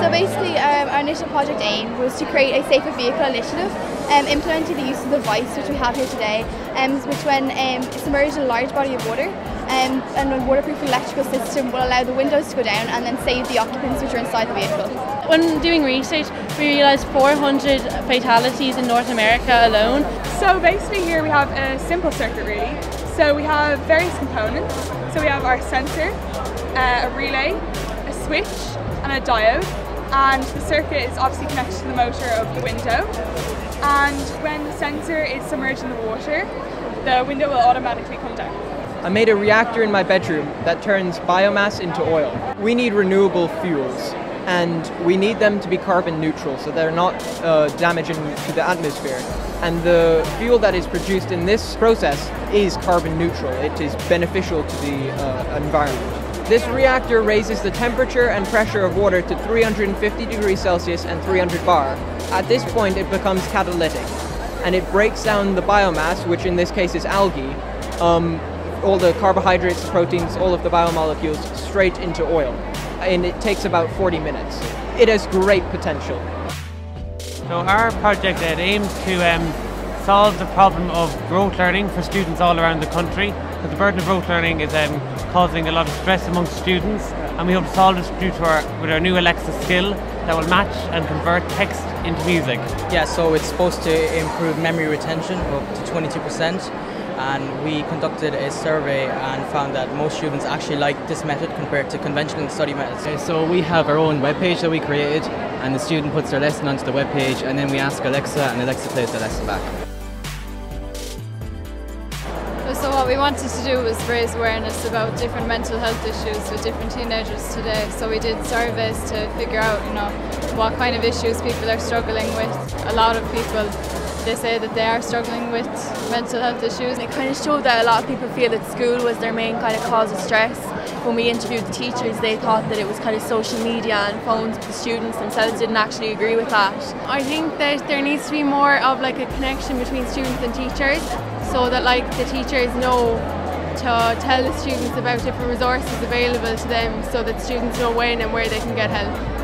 So basically, um, our initial project aim was to create a safer vehicle initiative, um, implementing the use of the Vice, which we have here today, um, which when um, submerged in a large body of water, um, and a waterproof electrical system will allow the windows to go down and then save the occupants which are inside the vehicle. When doing research, we realised 400 fatalities in North America alone. So basically here we have a simple circuit really. So we have various components. So we have our sensor, uh, a relay, a switch and a diode and the circuit is obviously connected to the motor of the window and when the sensor is submerged in the water the window will automatically come down. I made a reactor in my bedroom that turns biomass into oil. We need renewable fuels and we need them to be carbon neutral so they're not uh, damaging to the atmosphere. And the fuel that is produced in this process is carbon neutral. It is beneficial to the uh, environment. This reactor raises the temperature and pressure of water to 350 degrees Celsius and 300 bar. At this point it becomes catalytic and it breaks down the biomass, which in this case is algae, um, all the carbohydrates, the proteins, all of the biomolecules straight into oil. And it takes about 40 minutes. It has great potential. So our project it aims to um, solve the problem of rote learning for students all around the country. Because the burden of rote learning is um, causing a lot of stress amongst students, and we hope to solve this due to our with our new Alexa skill that will match and convert text into music. Yeah, so it's supposed to improve memory retention up to 22%. And we conducted a survey and found that most students actually like this method compared to conventional study methods. Okay, so we have our own webpage that we created, and the student puts their lesson onto the webpage, and then we ask Alexa, and Alexa plays the lesson back. So what we wanted to do was raise awareness about different mental health issues with different teenagers today. So we did surveys to figure out, you know, what kind of issues people are struggling with. A lot of people they say that they are struggling with mental health issues. It kind of showed that a lot of people feel that school was their main kind of cause of stress. When we interviewed the teachers, they thought that it was kind of social media and phones, but the students themselves didn't actually agree with that. I think that there needs to be more of like a connection between students and teachers so that like the teachers know to tell the students about different resources available to them so that students know when and where they can get help.